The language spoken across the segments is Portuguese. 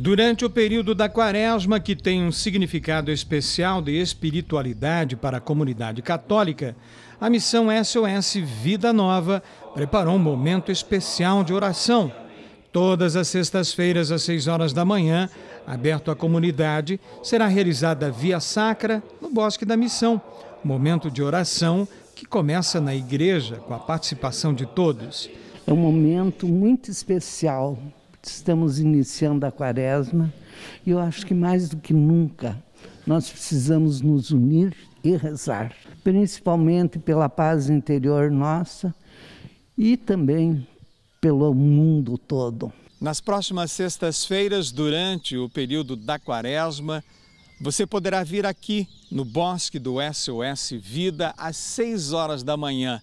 Durante o período da quaresma, que tem um significado especial de espiritualidade para a comunidade católica, a missão SOS Vida Nova preparou um momento especial de oração. Todas as sextas-feiras, às 6 horas da manhã, aberto à comunidade, será realizada via sacra no Bosque da Missão, momento de oração que começa na igreja com a participação de todos. É um momento muito especial Estamos iniciando a quaresma e eu acho que mais do que nunca nós precisamos nos unir e rezar, principalmente pela paz interior nossa e também pelo mundo todo. Nas próximas sextas-feiras, durante o período da quaresma, você poderá vir aqui no Bosque do SOS Vida às 6 horas da manhã,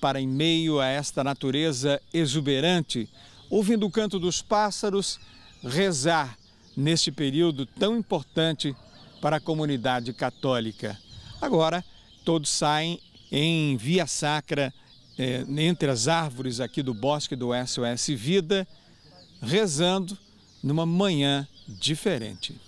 para, em meio a esta natureza exuberante, ouvindo o canto dos pássaros, rezar neste período tão importante para a comunidade católica. Agora, todos saem em via sacra, é, entre as árvores aqui do bosque do SOS Vida, rezando numa manhã diferente.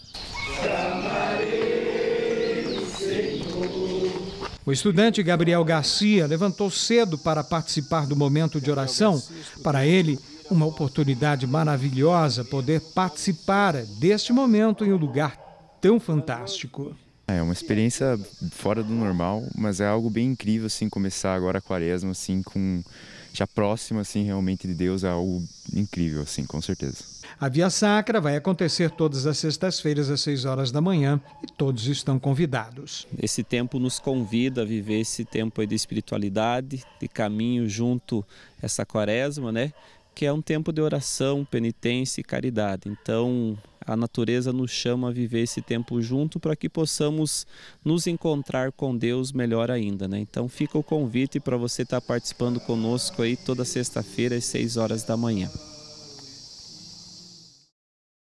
O estudante Gabriel Garcia levantou cedo para participar do momento de oração. Para ele, uma oportunidade maravilhosa poder participar deste momento em um lugar tão fantástico. É uma experiência fora do normal, mas é algo bem incrível assim começar agora a quaresma assim com já próximo assim realmente de Deus é algo incrível assim, com certeza. A Via Sacra vai acontecer todas as sextas-feiras às 6 horas da manhã e todos estão convidados. Esse tempo nos convida a viver esse tempo de espiritualidade, de caminho junto a essa quaresma, né? Que é um tempo de oração, penitência e caridade. Então, a natureza nos chama a viver esse tempo junto para que possamos nos encontrar com Deus melhor ainda, né? Então, fica o convite para você estar participando conosco aí toda sexta-feira às 6 horas da manhã.